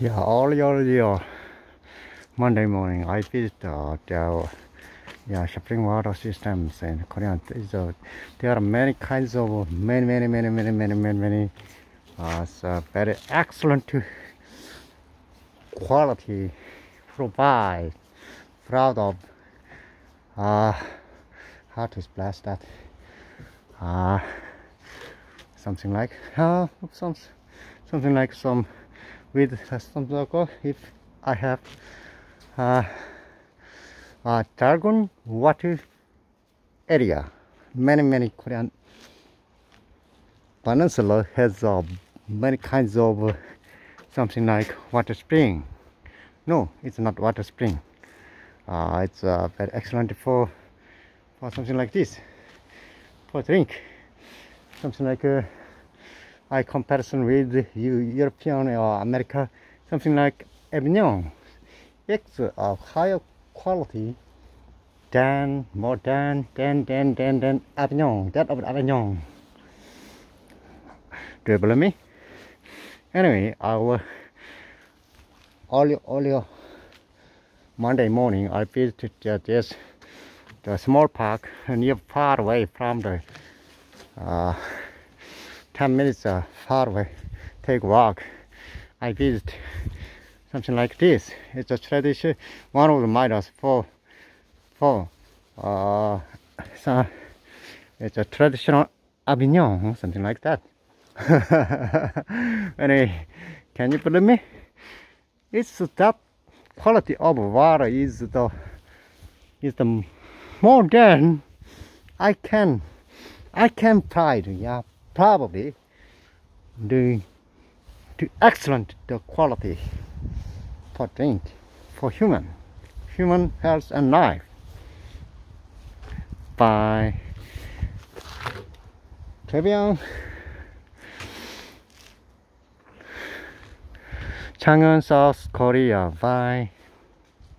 Yeah, early, uh, Monday morning, I visit uh, the yeah, spring water systems in Korea. So there are many kinds of many, many, many, many, many, many, many, uh, so very excellent quality provide proud of uh how to splash that uh something like uh some something like some with some logo if I have uh, uh dragon water area. Many many Korean peninsula has uh, many kinds of uh, something like water spring. No it's not water spring. Uh, it's uh, very excellent for for something like this. For drink. Something like uh, I comparison with European or America something like Evian. It's of higher quality than more than than than than than Evian that of Evian. Do you believe me? Anyway our early early Monday morning I visited uh, this the small park near far away from the uh, 10 minutes uh, far away. Take walk. I visit something like this. It's a tradition one of the miners for for uh so it's a traditional Evian or something like that. Anyway can you believe me? It's that quality of water is the is the more than I can I can pride yeah probably the the excellent the quality for drink for human human health and life by Tresbien Changwon, South Korea. Bye.